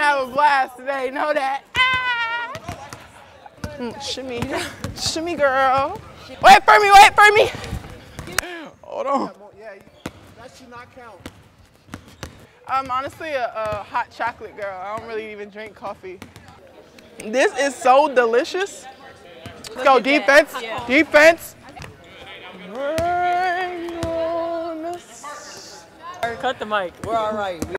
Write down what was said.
have a blast today. Know that. Ah! Mm, shimmy, shimmy, girl. Wait for me. Wait for me. Hold on. Yeah, that should not count. I'm honestly a, a hot chocolate girl. I don't really even drink coffee. This is so delicious. Let's go defense. Defense. Cut the mic. We're all right.